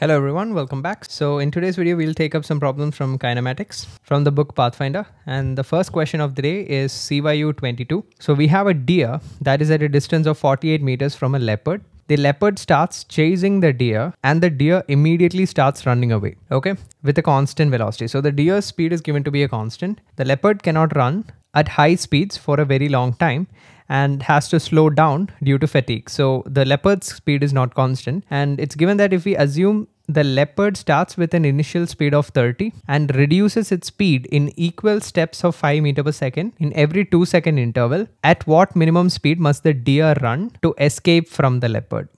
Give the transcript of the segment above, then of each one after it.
Hello everyone, welcome back. So in today's video, we'll take up some problems from kinematics from the book Pathfinder. And the first question of the day is CYU 22. So we have a deer that is at a distance of 48 meters from a leopard. The leopard starts chasing the deer and the deer immediately starts running away, okay, with a constant velocity. So the deer's speed is given to be a constant. The leopard cannot run at high speeds for a very long time and has to slow down due to fatigue. So the leopard's speed is not constant. And it's given that if we assume the leopard starts with an initial speed of 30 and reduces its speed in equal steps of 5 meter per second in every 2 second interval, at what minimum speed must the deer run to escape from the leopard?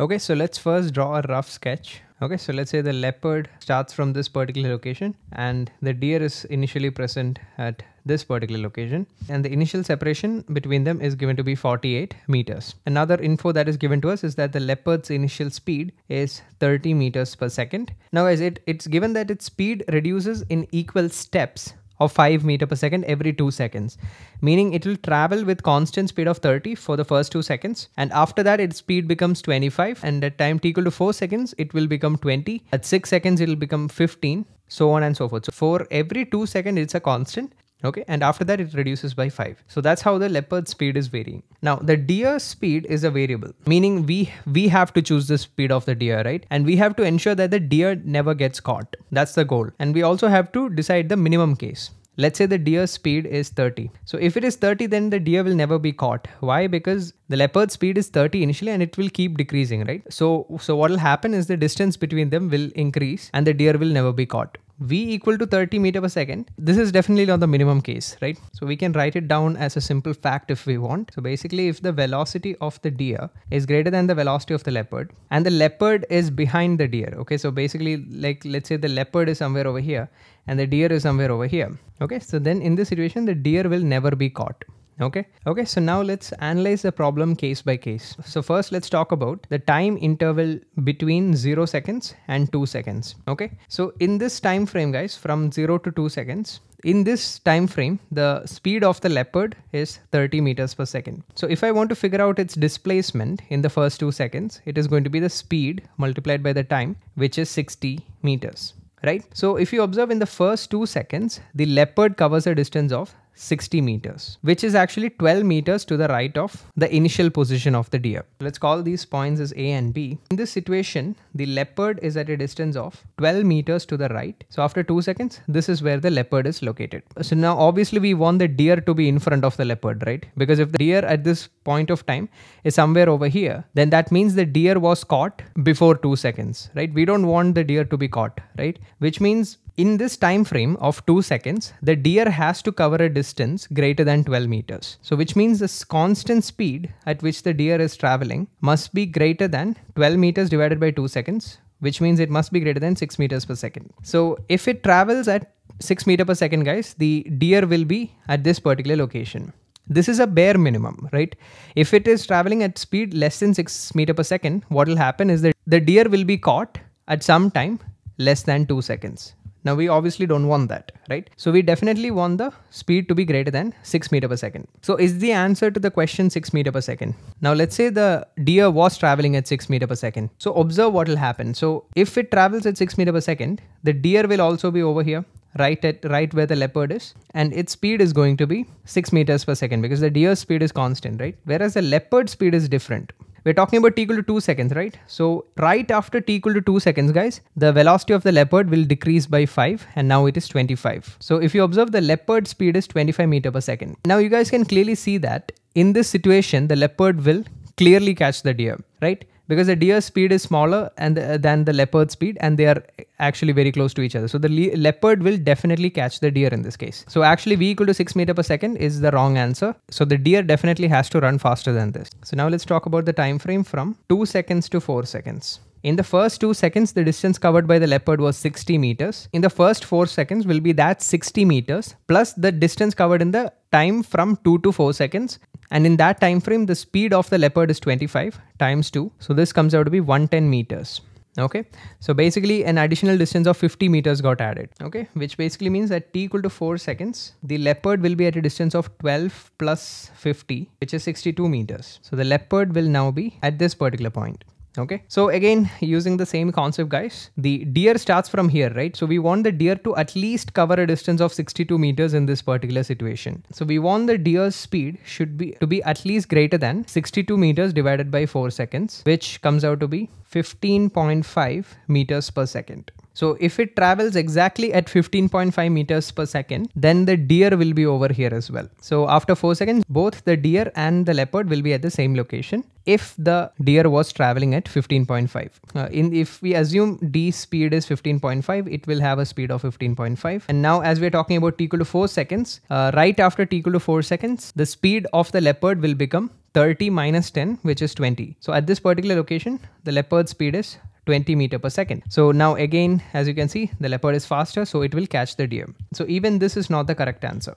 Okay, so let's first draw a rough sketch Okay, so let's say the leopard starts from this particular location and the deer is initially present at this particular location. And the initial separation between them is given to be 48 meters. Another info that is given to us is that the leopard's initial speed is 30 meters per second. Now as it, it's given that its speed reduces in equal steps of 5 meter per second every 2 seconds meaning it will travel with constant speed of 30 for the first 2 seconds. And after that its speed becomes 25 and at time t equal to 4 seconds it will become 20 at 6 seconds it will become 15 so on and so forth. So for every 2 seconds it's a constant okay and after that it reduces by 5 so that's how the leopard speed is varying now the deer speed is a variable meaning we we have to choose the speed of the deer right and we have to ensure that the deer never gets caught that's the goal and we also have to decide the minimum case Let's say the deer speed is 30. So if it is 30, then the deer will never be caught. Why? Because the leopard speed is 30 initially and it will keep decreasing, right? So, so what will happen is the distance between them will increase and the deer will never be caught v equal to 30 meter per second this is definitely not the minimum case right? So we can write it down as a simple fact if we want. So basically if the velocity of the deer is greater than the velocity of the leopard and the leopard is behind the deer okay? So basically like let's say the leopard is somewhere over here and the deer is somewhere over here okay? So then in this situation the deer will never be caught okay? Okay so now let's analyze the problem case by case. So first let's talk about the time interval between 0 seconds and 2 seconds. Okay? So in this time frame guys from 0 to 2 seconds in this time frame the speed of the leopard is 30 meters per second. So if i want to figure out its displacement in the first 2 seconds it is going to be the speed multiplied by the time which is 60 meters. Right? So if you observe in the first 2 seconds the leopard covers a distance of 60 meters, which is actually 12 meters to the right of the initial position of the deer. Let's call these points as A and B. In this situation, the leopard is at a distance of 12 meters to the right. So after 2 seconds, this is where the leopard is located. So now obviously we want the deer to be in front of the leopard, right? Because if the deer at this point of time is somewhere over here, then that means the deer was caught before 2 seconds, right? We don't want the deer to be caught, right? Which means in this time frame of 2 seconds, the deer has to cover a distance greater than 12 meters. So which means this constant speed at which the deer is traveling must be greater than 12 meters divided by 2 seconds, which means it must be greater than 6 meters per second. So if it travels at 6 meter per second guys, the deer will be at this particular location. This is a bare minimum, right? If it is traveling at speed less than 6 meter per second, what will happen is that the deer will be caught at some time less than 2 seconds now we obviously don't want that, right? So we definitely want the speed to be greater than 6 meter per second. So is the answer to the question 6 meter per second? Now let's say the deer was traveling at 6 meter per second. So observe what will happen. So if it travels at 6 meter per second, the deer will also be over here right at right where the leopard is and its speed is going to be 6 meters per second because the deer's speed is constant right whereas the leopard speed is different we're talking about t equal to 2 seconds, right? So right after t equal to 2 seconds, guys, the velocity of the leopard will decrease by 5 and now it is 25. So if you observe the leopard speed is 25 meter per second. Now you guys can clearly see that in this situation, the leopard will clearly catch the deer, right? Because the deer speed is smaller and the, than the leopard speed and they are actually very close to each other. So the le leopard will definitely catch the deer in this case. So actually v equal to 6 meter per second is the wrong answer. So the deer definitely has to run faster than this. So now let's talk about the time frame from 2 seconds to 4 seconds. In the first 2 seconds, the distance covered by the leopard was 60 meters. In the first 4 seconds will be that 60 meters plus the distance covered in the time from 2 to 4 seconds and in that time frame, the speed of the leopard is 25 times 2. So this comes out to be 110 meters. Okay, so basically an additional distance of 50 meters got added. Okay, which basically means that t equal to 4 seconds, the leopard will be at a distance of 12 plus 50, which is 62 meters. So the leopard will now be at this particular point. Okay. So again, using the same concept guys, the deer starts from here, right? So we want the deer to at least cover a distance of 62 meters in this particular situation. So we want the deer's speed should be to be at least greater than 62 meters divided by 4 seconds, which comes out to be 15.5 meters per second. So if it travels exactly at 15.5 meters per second, then the deer will be over here as well. So after 4 seconds, both the deer and the leopard will be at the same location if the deer was traveling at 15.5. Uh, in if we assume d speed is 15.5, it will have a speed of 15.5. And now as we're talking about t equal to 4 seconds, uh, right after t equal to 4 seconds, the speed of the leopard will become 30 minus 10, which is 20. So at this particular location, the leopard speed is 20 meter per second. So now again, as you can see, the leopard is faster, so it will catch the deer. So even this is not the correct answer.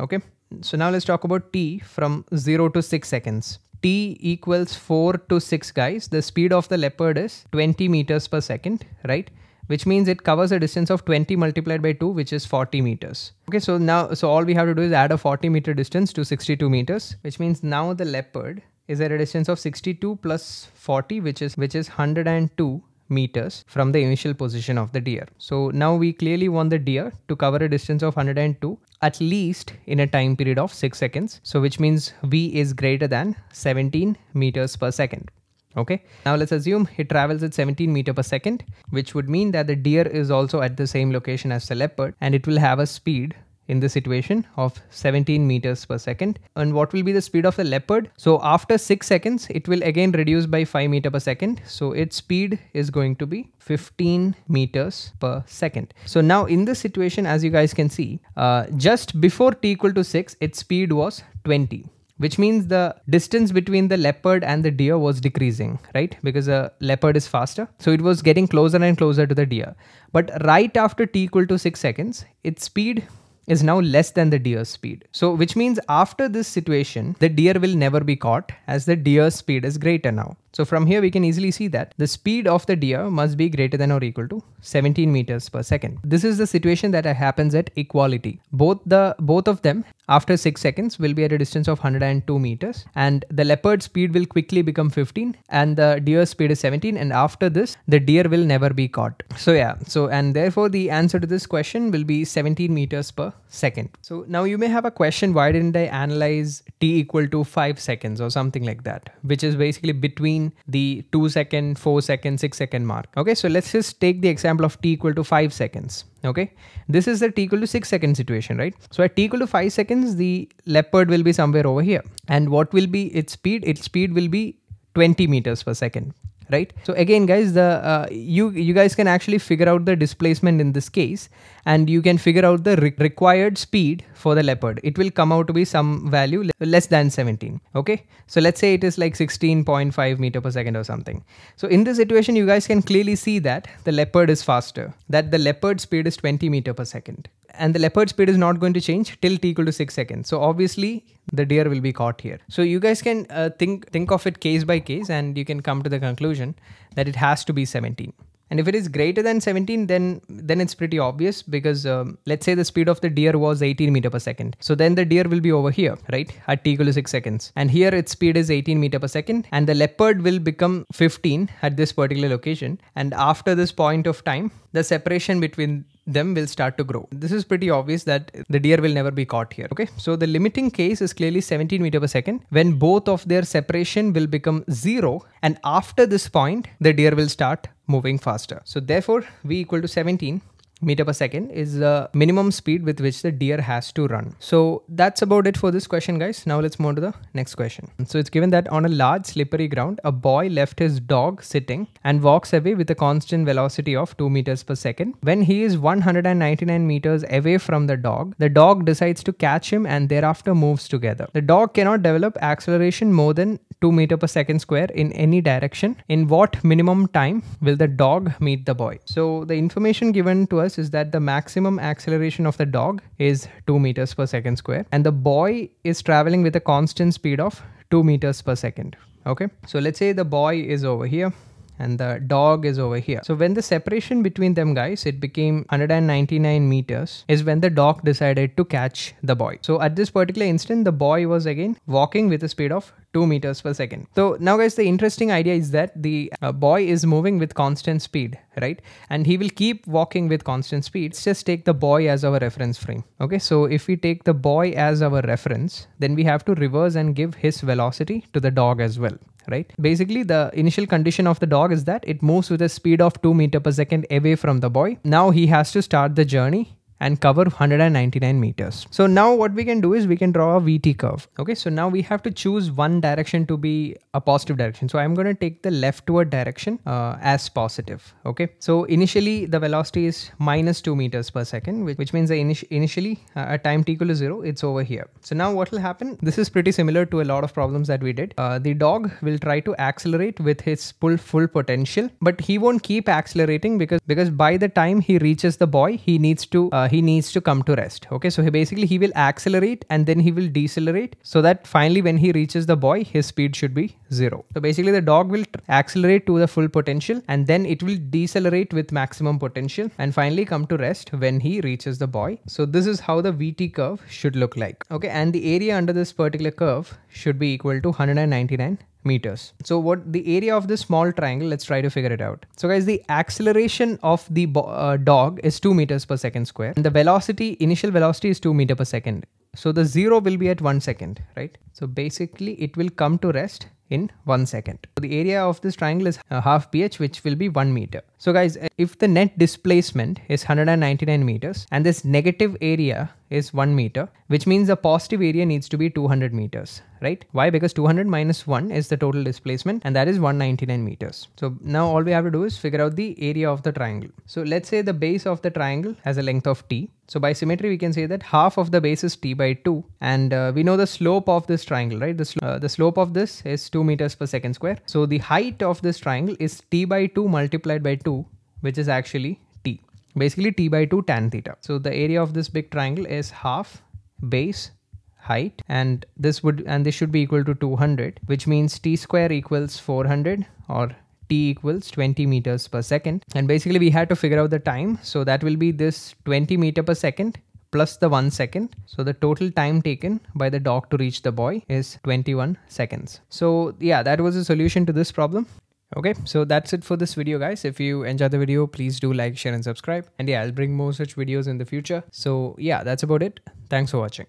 Okay. So now let's talk about t from 0 to 6 seconds. t equals 4 to 6 guys. The speed of the leopard is 20 meters per second, right? Which means it covers a distance of 20 multiplied by 2, which is 40 meters. Okay, so now, so all we have to do is add a 40 meter distance to 62 meters, which means now the leopard is at a distance of 62 plus 40, which is, which is 102 meters from the initial position of the deer. So now we clearly want the deer to cover a distance of 102 at least in a time period of 6 seconds. So which means V is greater than 17 meters per second. Okay, now let's assume it travels at 17 meter per second, which would mean that the deer is also at the same location as the leopard and it will have a speed in this situation of 17 meters per second. And what will be the speed of the leopard? So after 6 seconds, it will again reduce by 5 meter per second. So its speed is going to be 15 meters per second. So now in this situation, as you guys can see, uh, just before t equal to 6, its speed was 20 which means the distance between the leopard and the deer was decreasing, right? Because the leopard is faster. So it was getting closer and closer to the deer. But right after t equal to 6 seconds, its speed is now less than the deer's speed. So which means after this situation, the deer will never be caught as the deer's speed is greater now. So from here we can easily see that the speed of the deer must be greater than or equal to 17 meters per second. This is the situation that happens at equality. Both the both of them after 6 seconds will be at a distance of 102 meters and the leopard speed will quickly become 15 and the deer speed is 17 and after this the deer will never be caught. So yeah, so and therefore the answer to this question will be 17 meters per second. So now you may have a question why didn't I analyze t equal to 5 seconds or something like that which is basically between the 2 second, 4 second, 6 second mark. Okay, so let's just take the example of t equal to 5 seconds. Okay, this is the t equal to 6 second situation, right? So at t equal to 5 seconds, the leopard will be somewhere over here. And what will be its speed? Its speed will be 20 meters per second right? So again guys the uh, you you guys can actually figure out the displacement in this case and you can figure out the re required speed for the leopard. It will come out to be some value less than 17 okay? So let's say it is like 16.5 meter per second or something. So in this situation you guys can clearly see that the leopard is faster that the leopard speed is 20 meter per second and the leopard speed is not going to change till t equal to 6 seconds. So obviously the deer will be caught here. So you guys can uh, think think of it case by case and you can come to the conclusion that it has to be 17. And if it is greater than 17, then then it's pretty obvious because um, let's say the speed of the deer was 18 meter per second. So then the deer will be over here, right? At t equal to 6 seconds. And here its speed is 18 meter per second. And the leopard will become 15 at this particular location. And after this point of time, the separation between them will start to grow. This is pretty obvious that the deer will never be caught here. Okay, so the limiting case is clearly 17 meter per second when both of their separation will become zero and after this point the deer will start moving faster. So therefore v equal to 17 meter per second is the minimum speed with which the deer has to run. So that's about it for this question guys. Now let's move to the next question. So it's given that on a large slippery ground, a boy left his dog sitting and walks away with a constant velocity of 2 meters per second. When he is 199 meters away from the dog, the dog decides to catch him and thereafter moves together. The dog cannot develop acceleration more than 2 meter per second square in any direction. In what minimum time will the dog meet the boy? So the information given to us is that the maximum acceleration of the dog is 2 meters per second square and the boy is traveling with a constant speed of 2 meters per second. Okay, so let's say the boy is over here and the dog is over here. So when the separation between them guys, it became 199 meters is when the dog decided to catch the boy. So at this particular instant, the boy was again walking with a speed of 2 meters per second. So now guys, the interesting idea is that the uh, boy is moving with constant speed, right? And he will keep walking with constant speed. Let's just take the boy as our reference frame. Okay, so if we take the boy as our reference, then we have to reverse and give his velocity to the dog as well right? Basically, the initial condition of the dog is that it moves with a speed of 2 meter per second away from the boy. Now he has to start the journey and cover 199 meters. So now what we can do is we can draw a VT curve. Okay, so now we have to choose one direction to be a positive direction. So I'm going to take the leftward direction uh, as positive. Okay, so initially the velocity is minus 2 meters per second, which, which means init initially uh, at time t equal to 0, it's over here. So now what will happen? This is pretty similar to a lot of problems that we did. Uh, the dog will try to accelerate with his full full potential, but he won't keep accelerating because because by the time he reaches the boy, he needs to uh, he needs to come to rest. Okay, so he basically he will accelerate and then he will decelerate so that finally when he reaches the boy, his speed should be zero. So basically the dog will accelerate to the full potential and then it will decelerate with maximum potential and finally come to rest when he reaches the boy. So this is how the VT curve should look like. Okay, and the area under this particular curve should be equal to 199 meters. So what the area of this small triangle, let's try to figure it out. So guys, the acceleration of the uh, dog is 2 meters per second square. And the velocity, initial velocity is 2 meter per second. So the zero will be at 1 second, right? So basically it will come to rest in 1 second. The area of this triangle is half ph which will be 1 meter. So guys, if the net displacement is 199 meters and this negative area is 1 meter, which means the positive area needs to be 200 meters, right? Why? Because 200 minus 1 is the total displacement and that is 199 meters. So now all we have to do is figure out the area of the triangle. So let's say the base of the triangle has a length of t. So by symmetry, we can say that half of the base is t by 2 and uh, we know the slope of this triangle, right? The, sl uh, the slope of this is 2 meters per second square. So the height of this triangle is t by 2 multiplied by 2, which is actually t. basically t by 2 tan theta. So the area of this big triangle is half base height and this would and this should be equal to 200 which means t square equals 400 or t equals 20 meters per second and basically we had to figure out the time so that will be this 20 meter per second plus the 1 second. So the total time taken by the dog to reach the boy is 21 seconds. So yeah, that was a solution to this problem. Okay, so that's it for this video guys. If you enjoyed the video, please do like, share and subscribe. And yeah, I'll bring more such videos in the future. So yeah, that's about it. Thanks for watching.